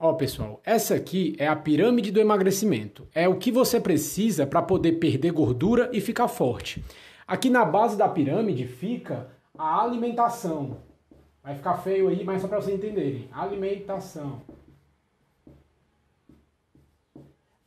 Ó, pessoal, essa aqui é a pirâmide do emagrecimento. É o que você precisa para poder perder gordura e ficar forte. Aqui na base da pirâmide fica a alimentação. Vai ficar feio aí, mas só para vocês entenderem. Alimentação.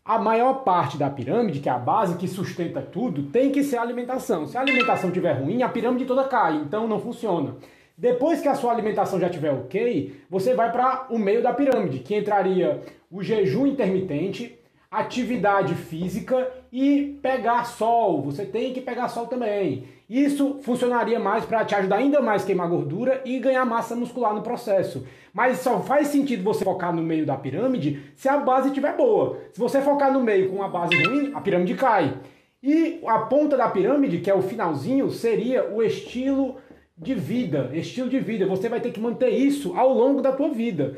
A maior parte da pirâmide, que é a base que sustenta tudo, tem que ser a alimentação. Se a alimentação estiver ruim, a pirâmide toda cai, então não funciona. Depois que a sua alimentação já estiver ok, você vai para o meio da pirâmide, que entraria o jejum intermitente, atividade física e pegar sol. Você tem que pegar sol também. Isso funcionaria mais para te ajudar ainda mais a queimar gordura e ganhar massa muscular no processo. Mas só faz sentido você focar no meio da pirâmide se a base estiver boa. Se você focar no meio com uma base ruim, a pirâmide cai. E a ponta da pirâmide, que é o finalzinho, seria o estilo de vida, estilo de vida. Você vai ter que manter isso ao longo da tua vida.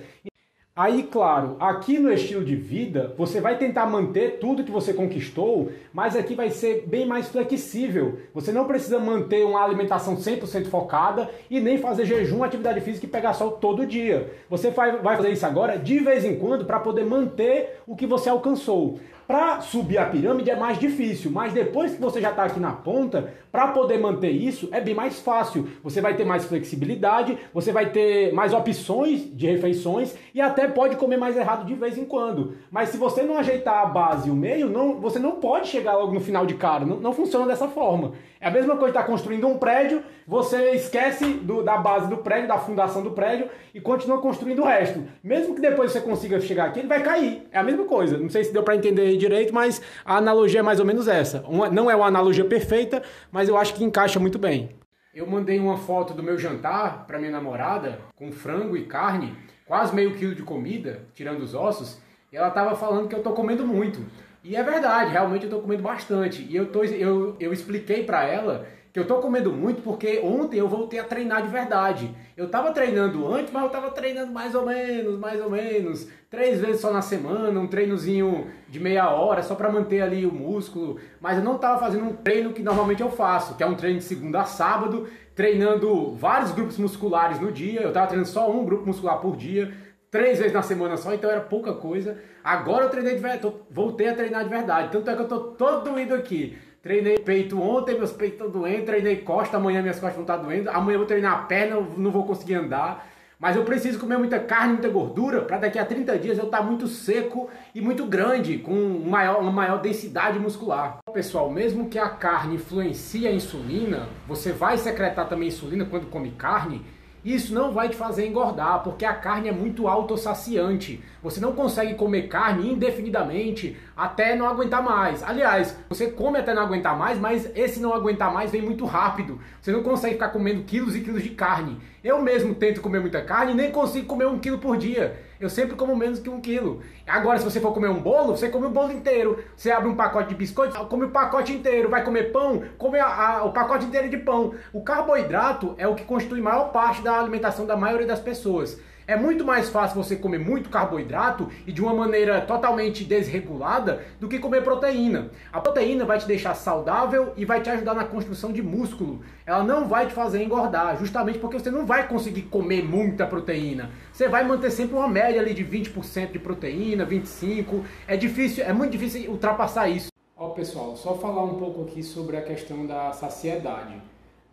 Aí, claro, aqui no estilo de vida, você vai tentar manter tudo que você conquistou, mas aqui vai ser bem mais flexível. Você não precisa manter uma alimentação 100% focada e nem fazer jejum, atividade física e pegar sol todo dia. Você vai fazer isso agora de vez em quando para poder manter o que você alcançou. Para subir a pirâmide é mais difícil, mas depois que você já está aqui na ponta, para poder manter isso é bem mais fácil. Você vai ter mais flexibilidade, você vai ter mais opções de refeições e até pode comer mais errado de vez em quando. Mas se você não ajeitar a base e o meio, não, você não pode chegar logo no final de cara. Não, não funciona dessa forma. É a mesma coisa estar tá construindo um prédio, você esquece do, da base do prédio, da fundação do prédio e continua construindo o resto. Mesmo que depois você consiga chegar aqui, ele vai cair. É a mesma coisa. Não sei se deu para entender direito, mas a analogia é mais ou menos essa. Uma, não é uma analogia perfeita, mas eu acho que encaixa muito bem. Eu mandei uma foto do meu jantar para minha namorada, com frango e carne, quase meio quilo de comida, tirando os ossos, e ela estava falando que eu estou comendo muito. E é verdade, realmente eu estou comendo bastante. E eu, tô, eu, eu expliquei para ela que eu estou comendo muito porque ontem eu voltei a treinar de verdade. Eu estava treinando antes, mas eu estava treinando mais ou menos, mais ou menos, três vezes só na semana, um treinozinho de meia hora só para manter ali o músculo. Mas eu não estava fazendo um treino que normalmente eu faço, que é um treino de segunda a sábado, treinando vários grupos musculares no dia. Eu estava treinando só um grupo muscular por dia três vezes na semana só, então era pouca coisa. Agora eu treinei de verdade, voltei a treinar de verdade. Tanto é que eu tô todo doído aqui. Treinei peito ontem, meus peitos estão doendo. Treinei costa, amanhã minhas costas vão estar doendo. Amanhã eu vou treinar a perna, não vou conseguir andar. Mas eu preciso comer muita carne, muita gordura, para daqui a 30 dias eu estar tá muito seco e muito grande, com maior, uma maior densidade muscular. Pessoal, mesmo que a carne influencie a insulina, você vai secretar também insulina quando come carne, isso não vai te fazer engordar, porque a carne é muito autossaciante. Você não consegue comer carne indefinidamente até não aguentar mais. Aliás, você come até não aguentar mais, mas esse não aguentar mais vem muito rápido. Você não consegue ficar comendo quilos e quilos de carne. Eu mesmo tento comer muita carne e nem consigo comer um quilo por dia. Eu sempre como menos que um quilo. Agora, se você for comer um bolo, você come o bolo inteiro. Você abre um pacote de biscoito, come o pacote inteiro. Vai comer pão, come a, a, o pacote inteiro de pão. O carboidrato é o que constitui maior parte da alimentação da maioria das pessoas. É muito mais fácil você comer muito carboidrato e de uma maneira totalmente desregulada do que comer proteína. A proteína vai te deixar saudável e vai te ajudar na construção de músculo. Ela não vai te fazer engordar, justamente porque você não vai conseguir comer muita proteína. Você vai manter sempre uma média ali de 20% de proteína, 25. É difícil, é muito difícil ultrapassar isso. Ó, pessoal, só falar um pouco aqui sobre a questão da saciedade.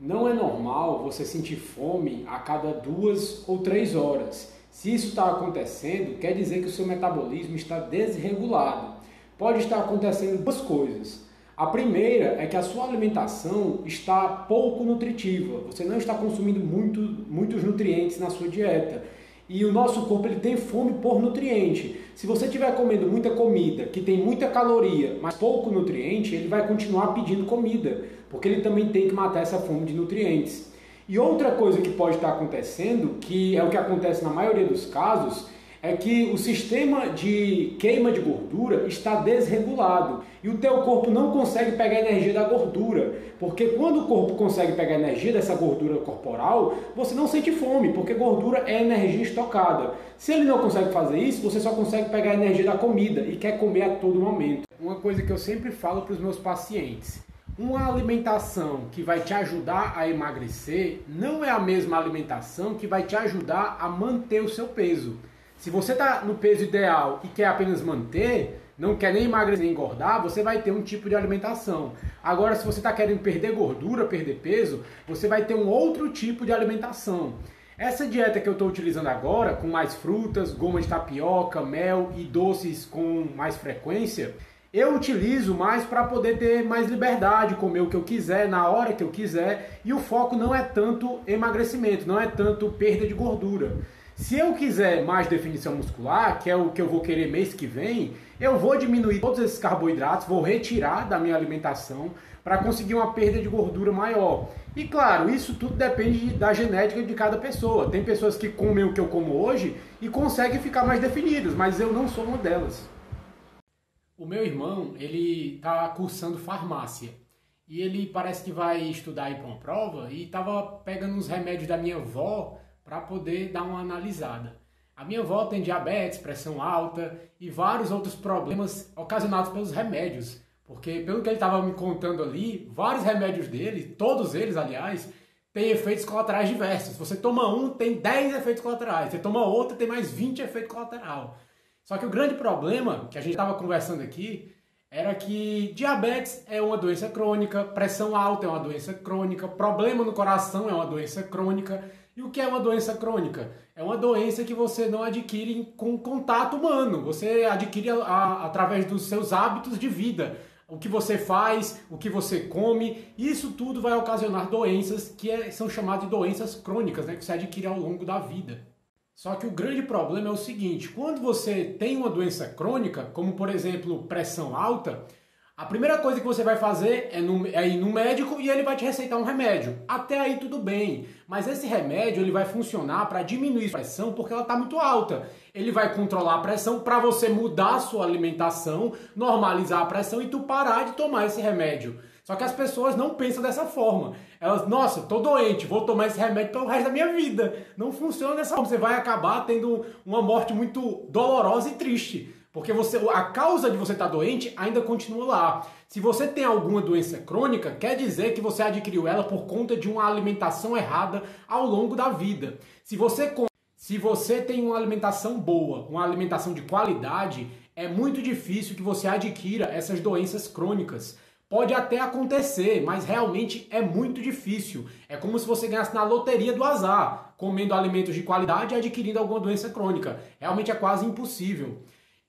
Não é normal você sentir fome a cada duas ou três horas. Se isso está acontecendo, quer dizer que o seu metabolismo está desregulado. Pode estar acontecendo duas coisas. A primeira é que a sua alimentação está pouco nutritiva, você não está consumindo muito, muitos nutrientes na sua dieta. E o nosso corpo ele tem fome por nutriente. Se você estiver comendo muita comida que tem muita caloria, mas pouco nutriente, ele vai continuar pedindo comida, porque ele também tem que matar essa fome de nutrientes. E outra coisa que pode estar acontecendo, que é o que acontece na maioria dos casos, é que o sistema de queima de gordura está desregulado e o teu corpo não consegue pegar energia da gordura, porque quando o corpo consegue pegar energia dessa gordura corporal, você não sente fome, porque gordura é energia estocada. Se ele não consegue fazer isso, você só consegue pegar a energia da comida e quer comer a todo momento. Uma coisa que eu sempre falo para os meus pacientes, uma alimentação que vai te ajudar a emagrecer não é a mesma alimentação que vai te ajudar a manter o seu peso. Se você está no peso ideal e quer apenas manter, não quer nem emagrecer nem engordar, você vai ter um tipo de alimentação. Agora, se você está querendo perder gordura, perder peso, você vai ter um outro tipo de alimentação. Essa dieta que eu estou utilizando agora, com mais frutas, goma de tapioca, mel e doces com mais frequência, eu utilizo mais para poder ter mais liberdade, comer o que eu quiser, na hora que eu quiser, e o foco não é tanto emagrecimento, não é tanto perda de gordura. Se eu quiser mais definição muscular, que é o que eu vou querer mês que vem, eu vou diminuir todos esses carboidratos, vou retirar da minha alimentação para conseguir uma perda de gordura maior. E claro, isso tudo depende da genética de cada pessoa. Tem pessoas que comem o que eu como hoje e conseguem ficar mais definidas, mas eu não sou uma delas. O meu irmão, ele está cursando farmácia. E ele parece que vai estudar para uma prova e estava pegando uns remédios da minha avó para poder dar uma analisada. A minha avó tem diabetes, pressão alta e vários outros problemas ocasionados pelos remédios. Porque, pelo que ele estava me contando ali, vários remédios dele, todos eles, aliás, têm efeitos colaterais diversos. Você toma um, tem 10 efeitos colaterais. Você toma outro, tem mais 20 efeitos colaterais. Só que o grande problema que a gente estava conversando aqui era que diabetes é uma doença crônica, pressão alta é uma doença crônica, problema no coração é uma doença crônica. E o que é uma doença crônica? É uma doença que você não adquire com contato humano, você adquire a, a, através dos seus hábitos de vida. O que você faz, o que você come, isso tudo vai ocasionar doenças que é, são chamadas de doenças crônicas, né, que você adquire ao longo da vida. Só que o grande problema é o seguinte: quando você tem uma doença crônica, como por exemplo pressão alta, a primeira coisa que você vai fazer é, no, é, ir no médico e ele vai te receitar um remédio. Até aí tudo bem, mas esse remédio ele vai funcionar para diminuir a pressão porque ela está muito alta. Ele vai controlar a pressão para você mudar a sua alimentação, normalizar a pressão e tu parar de tomar esse remédio. Só que as pessoas não pensam dessa forma. Elas, nossa, tô doente, vou tomar esse remédio pelo resto da minha vida. Não funciona dessa forma. Você vai acabar tendo uma morte muito dolorosa e triste. Porque você, a causa de você estar tá doente ainda continua lá. Se você tem alguma doença crônica, quer dizer que você adquiriu ela por conta de uma alimentação errada ao longo da vida. Se você, se você tem uma alimentação boa, uma alimentação de qualidade, é muito difícil que você adquira essas doenças crônicas. Pode até acontecer, mas realmente é muito difícil. É como se você ganhasse na loteria do azar, comendo alimentos de qualidade e adquirindo alguma doença crônica. Realmente é quase impossível.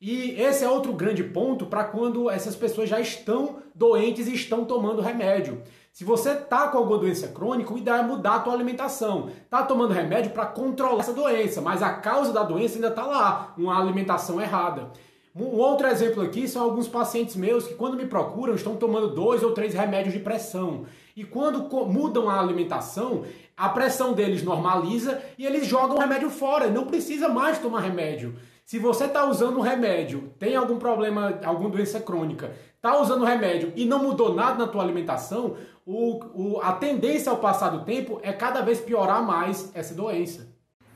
E esse é outro grande ponto para quando essas pessoas já estão doentes e estão tomando remédio. Se você tá com alguma doença crônica, o ideal é mudar a tua alimentação. Tá tomando remédio para controlar essa doença, mas a causa da doença ainda está lá, uma alimentação errada. Um outro exemplo aqui são alguns pacientes meus que quando me procuram estão tomando dois ou três remédios de pressão. E quando mudam a alimentação, a pressão deles normaliza e eles jogam o remédio fora, não precisa mais tomar remédio. Se você está usando um remédio, tem algum problema, alguma doença crônica, está usando remédio e não mudou nada na tua alimentação, o, o, a tendência ao passar do tempo é cada vez piorar mais essa doença.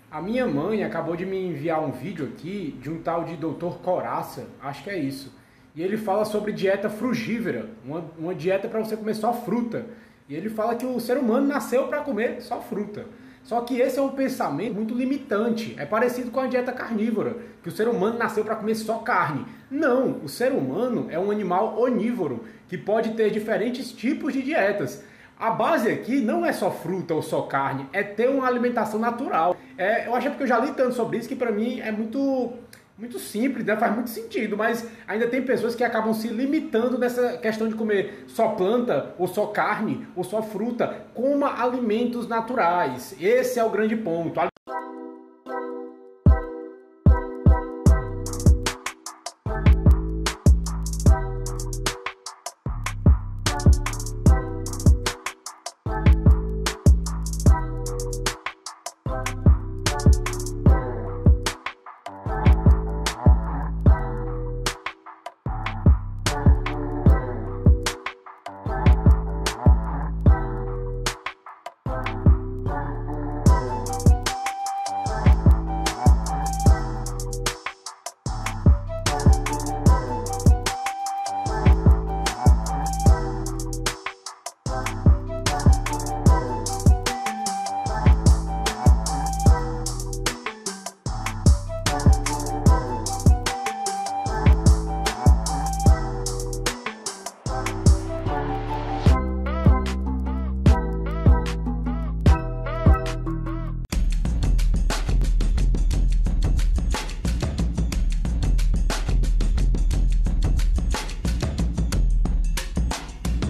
A minha mãe acabou de me enviar um vídeo aqui de um tal de Dr. Coraça, acho que é isso. E ele fala sobre dieta frugívora, uma, uma dieta para você comer só fruta. E ele fala que o ser humano nasceu para comer só fruta. Só que esse é um pensamento muito limitante. É parecido com a dieta carnívora, que o ser humano nasceu para comer só carne. Não, o ser humano é um animal onívoro que pode ter diferentes tipos de dietas. A base aqui não é só fruta ou só carne, é ter uma alimentação natural. É, eu acho que eu já li tanto sobre isso que para mim é muito muito simples, né? faz muito sentido, mas ainda tem pessoas que acabam se limitando nessa questão de comer só planta, ou só carne, ou só fruta, coma alimentos naturais. Esse é o grande ponto.